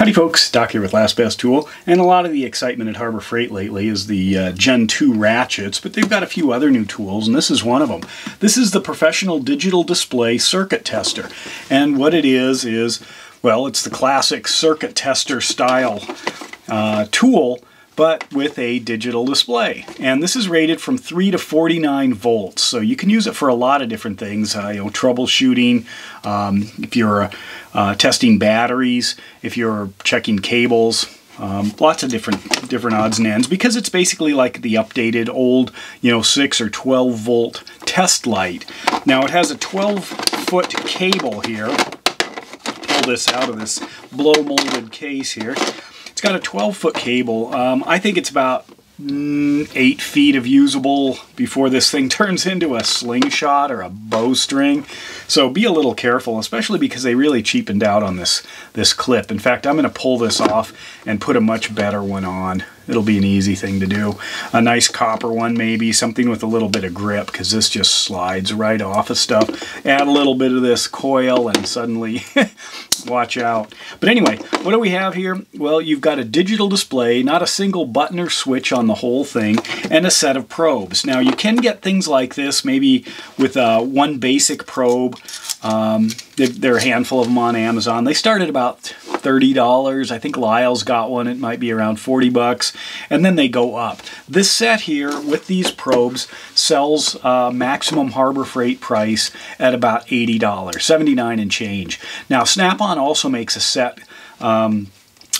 Howdy folks, Doc here with Last Best Tool, and a lot of the excitement at Harbor Freight lately is the uh, Gen 2 ratchets, but they've got a few other new tools, and this is one of them. This is the Professional Digital Display Circuit Tester, and what it is is, well, it's the classic circuit tester style uh, tool, but with a digital display. And this is rated from 3 to 49 volts, so you can use it for a lot of different things, uh, you know, troubleshooting, um, if you're uh, testing batteries, if you're checking cables, um, lots of different different odds and ends because it's basically like the updated old you know 6 or 12 volt test light. Now it has a 12 foot cable here. Pull this out of this blow molded case here it's got a 12 foot cable. Um, I think it's about mm, eight feet of usable before this thing turns into a slingshot or a bowstring. So be a little careful, especially because they really cheapened out on this, this clip. In fact, I'm going to pull this off and put a much better one on it'll be an easy thing to do. A nice copper one maybe, something with a little bit of grip because this just slides right off of stuff. Add a little bit of this coil and suddenly watch out. But anyway, what do we have here? Well, you've got a digital display, not a single button or switch on the whole thing, and a set of probes. Now you can get things like this maybe with uh, one basic probe. Um, there are a handful of them on Amazon. They start at about $30. I think Lisle's got one. It might be around 40 bucks. And then they go up. This set here with these probes sells uh, maximum Harbor Freight price at about $80, 79 and change. Now Snap-on also makes a set um,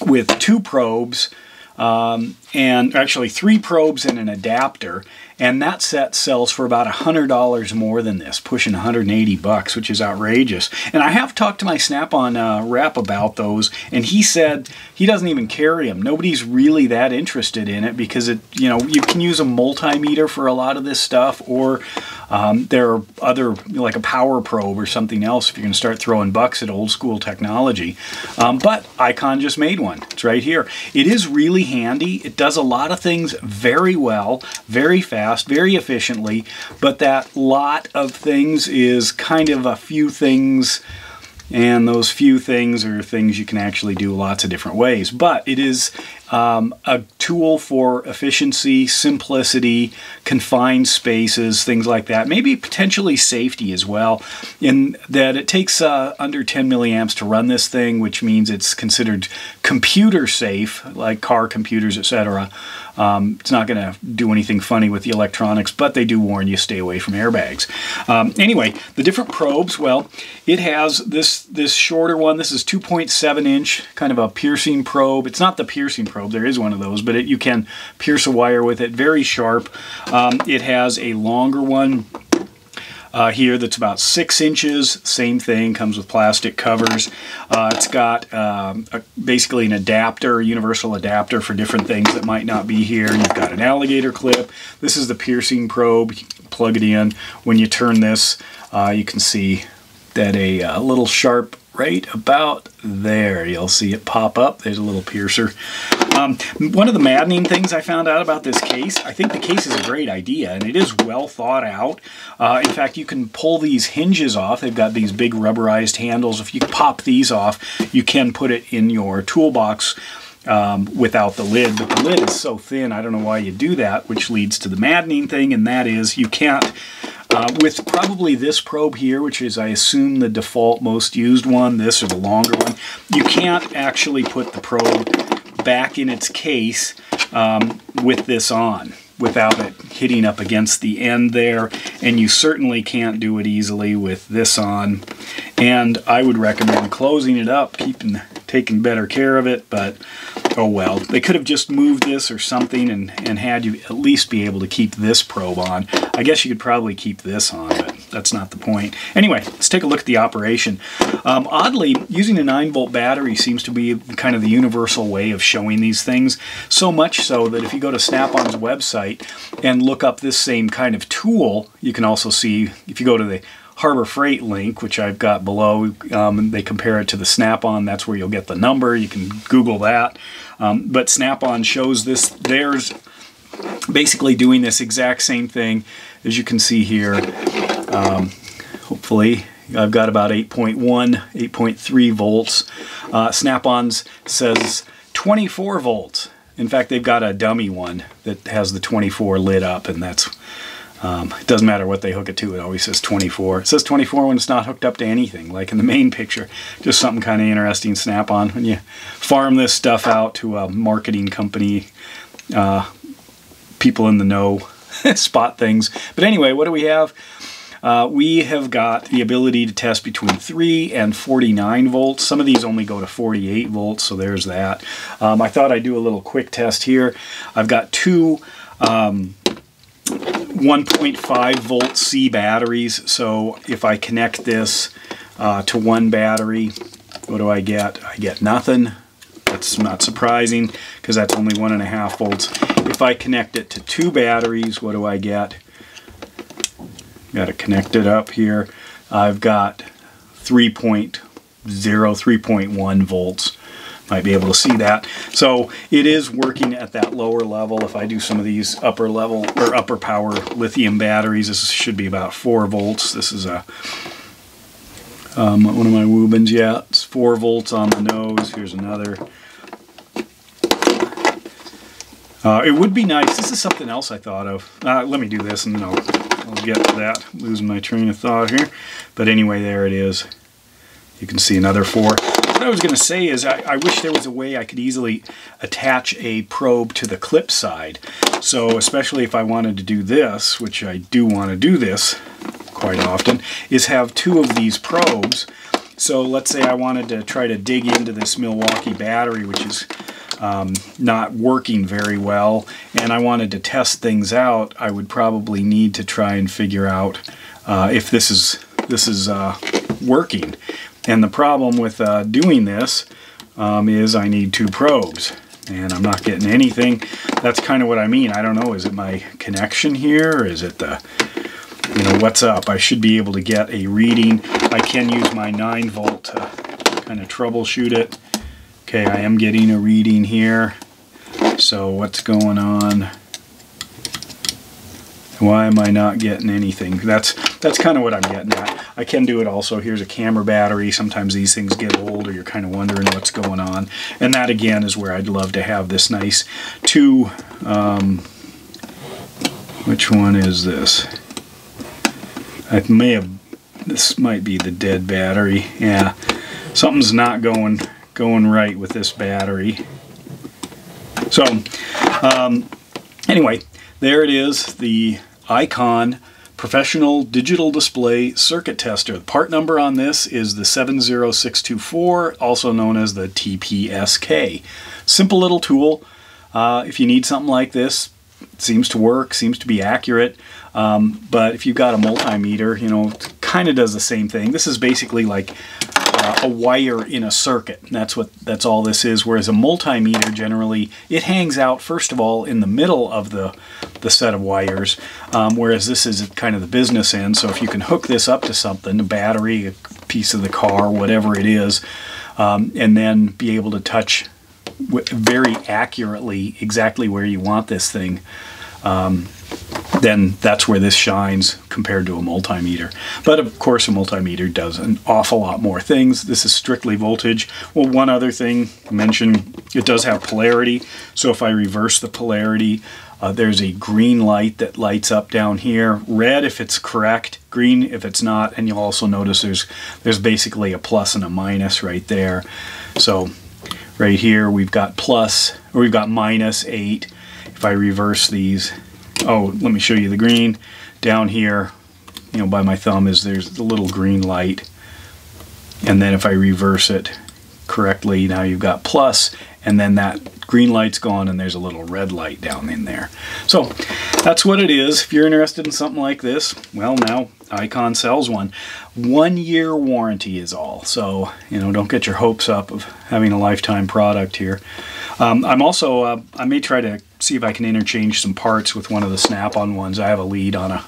with two probes um, and actually three probes and an adapter and that set sells for about $100 more than this, pushing 180 bucks, which is outrageous. And I have talked to my Snap-on uh, rep about those, and he said he doesn't even carry them. Nobody's really that interested in it because it, you know, you can use a multimeter for a lot of this stuff, or um, there are other, like a power probe or something else if you're going to start throwing bucks at old school technology. Um, but Icon just made one. It's right here. It is really handy. It does a lot of things very well, very fast very efficiently, but that lot of things is kind of a few things and those few things are things you can actually do lots of different ways. But it is um, a tool for efficiency, simplicity, confined spaces, things like that. Maybe potentially safety as well, in that it takes uh, under 10 milliamps to run this thing, which means it's considered computer safe, like car computers, etc. Um, it's not going to do anything funny with the electronics, but they do warn you stay away from airbags. Um, anyway, the different probes, well, it has this, this shorter one. This is 2.7 inch, kind of a piercing probe. It's not the piercing probe. There is one of those, but it, you can pierce a wire with it. Very sharp. Um, it has a longer one uh, here that's about six inches. Same thing, comes with plastic covers. Uh, it's got um, a, basically an adapter, universal adapter for different things that might not be here. You've got an alligator clip. This is the piercing probe. plug it in. When you turn this, uh, you can see that a, a uh, little sharp right about there. You'll see it pop up. There's a little piercer. Um, one of the maddening things I found out about this case, I think the case is a great idea, and it is well thought out. Uh, in fact, you can pull these hinges off. They've got these big rubberized handles. If you pop these off, you can put it in your toolbox um, without the lid, but the lid is so thin, I don't know why you do that, which leads to the maddening thing, and that is you can't uh, with probably this probe here, which is I assume the default most used one, this or the longer one, you can't actually put the probe back in its case um, with this on without it hitting up against the end there and you certainly can't do it easily with this on and I would recommend closing it up keeping taking better care of it but oh well. They could have just moved this or something and, and had you at least be able to keep this probe on. I guess you could probably keep this on, that's not the point. Anyway, let's take a look at the operation. Um, oddly, using a 9 volt battery seems to be kind of the universal way of showing these things, so much so that if you go to Snap-on's website and look up this same kind of tool, you can also see, if you go to the Harbor Freight link, which I've got below. Um, they compare it to the Snap-on. That's where you'll get the number. You can Google that. Um, but Snap-on shows this. There's basically doing this exact same thing as you can see here. Um, hopefully I've got about 8.1, 8.3 volts. Uh, Snap-on's says 24 volts. In fact, they've got a dummy one that has the 24 lit up, and that's um, it doesn't matter what they hook it to, it always says 24. It says 24 when it's not hooked up to anything, like in the main picture. Just something kind of interesting snap-on. When you farm this stuff out to a marketing company, uh, people in the know spot things. But anyway, what do we have? Uh, we have got the ability to test between 3 and 49 volts. Some of these only go to 48 volts, so there's that. Um, I thought I'd do a little quick test here. I've got two um, 1.5 volt C batteries. So if I connect this uh, to one battery, what do I get? I get nothing. That's not surprising because that's only one and a half volts. If I connect it to two batteries, what do I get? Got to connect it up here. I've got 3.0, 3.1 volts might be able to see that. So it is working at that lower level. If I do some of these upper level or upper power lithium batteries, this should be about four volts. This is a um, one of my Wubens. Yeah, it's four volts on the nose. Here's another. Uh, it would be nice. This is something else I thought of. Uh, let me do this and then I'll, I'll get to that. losing my train of thought here. But anyway, there it is. You can see another four what I was going to say is I, I, wish there was a way I could easily attach a probe to the clip side. So especially if I wanted to do this, which I do want to do this quite often, is have two of these probes. So let's say I wanted to try to dig into this Milwaukee battery, which is um, not working very well, and I wanted to test things out, I would probably need to try and figure out uh, if this is this is uh, working. And the problem with uh, doing this um, is I need two probes and I'm not getting anything. That's kind of what I mean. I don't know, is it my connection here? Is it the, you know, what's up? I should be able to get a reading. I can use my 9 volt to kind of troubleshoot it. Okay, I am getting a reading here. So what's going on? Why am I not getting anything? That's that's kind of what I'm getting at. I can do it also. Here's a camera battery. Sometimes these things get old or you're kind of wondering what's going on. And that again is where I'd love to have this nice two, um, which one is this? I may have, this might be the dead battery. Yeah, something's not going, going right with this battery. So, um, anyway, there it is, the Icon Professional Digital Display Circuit Tester. The part number on this is the 70624, also known as the TPSK. Simple little tool. Uh, if you need something like this, it seems to work, seems to be accurate. Um, but if you've got a multimeter, you know, kind of does the same thing. This is basically like uh, a wire in a circuit. That's what that's all this is. Whereas a multimeter generally it hangs out first of all in the middle of the the set of wires, um, whereas this is kind of the business end. So if you can hook this up to something, a battery, a piece of the car, whatever it is, um, and then be able to touch very accurately exactly where you want this thing. Um, then that's where this shines compared to a multimeter. But of course a multimeter does an awful lot more things. This is strictly voltage. Well, one other thing mention, it does have polarity. So if I reverse the polarity, uh, there's a green light that lights up down here. Red if it's correct, green if it's not, and you'll also notice there's there's basically a plus and a minus right there. So right here we've got plus, or we've got minus 8. If I reverse these, oh, let me show you the green. Down here, you know, by my thumb is there's the little green light. And then if I reverse it correctly, now you've got plus, and then that green light's gone and there's a little red light down in there. So that's what it is. If you're interested in something like this, well now Icon sells one. One year warranty is all. So, you know, don't get your hopes up of having a lifetime product here. Um, I'm also, uh, I may try to see if I can interchange some parts with one of the snap-on ones. I have a lead on a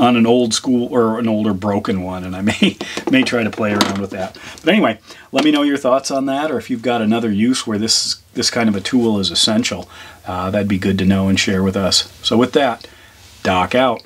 on an old school or an older broken one and I may may try to play around with that. But anyway, let me know your thoughts on that or if you've got another use where this this kind of a tool is essential. Uh, that'd be good to know and share with us. So with that, Doc out.